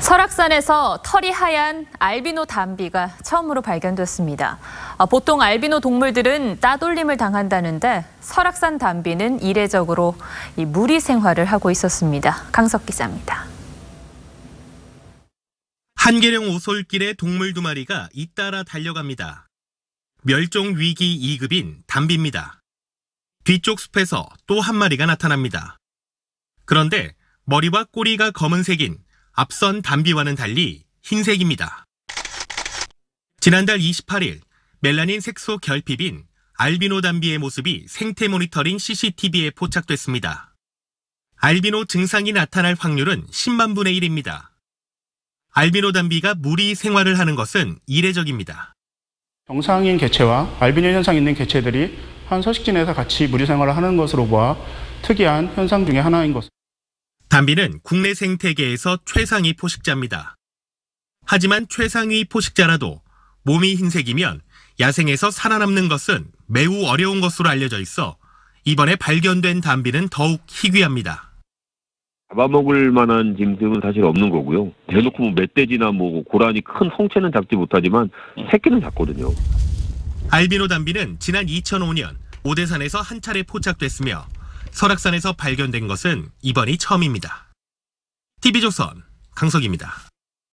설악산에서 털이 하얀 알비노 담비가 처음으로 발견됐습니다. 아, 보통 알비노 동물들은 따돌림을 당한다는데 설악산 담비는 이례적으로 이 무리 생활을 하고 있었습니다. 강석 기자입니다. 한계령 오솔길에 동물 두 마리가 잇따라 달려갑니다. 멸종 위기 2급인 담비입니다. 뒤쪽 숲에서 또 한 마리가 나타납니다. 그런데 머리와 꼬리가 검은색인 앞선 담비와는 달리 흰색입니다. 지난달 28일 멜라닌 색소 결핍인 알비노 담비의 모습이 생태 모니터링 CCTV에 포착됐습니다. 알비노 증상이 나타날 확률은 10만 분의 1입니다. 알비노 담비가 무리 생활을 하는 것은 이례적입니다. 정상인 개체와 알비노 현상 있는 개체들이 한 서식지내에서 같이 무리 생활을 하는 것으로 보아 특이한 현상 중의 하나인 것. 담비는 국내 생태계에서 최상위 포식자입니다. 하지만 최상위 포식자라도 몸이 흰색이면 야생에서 살아남는 것은 매우 어려운 것으로 알려져 있어 이번에 발견된 담비는 더욱 희귀합니다. 잡아먹을 만한 짐승은 사실 없는 거고요. 대놓고 뭐 멧돼지나 뭐 고라니 큰 성체는 잡지 못하지만 새끼는 잡거든요. 알비노 담비는 지난 2005년 오대산에서 한 차례 포착됐으며 설악산에서 발견된 것은 이번이 처음입니다. TV조선 강석입니다.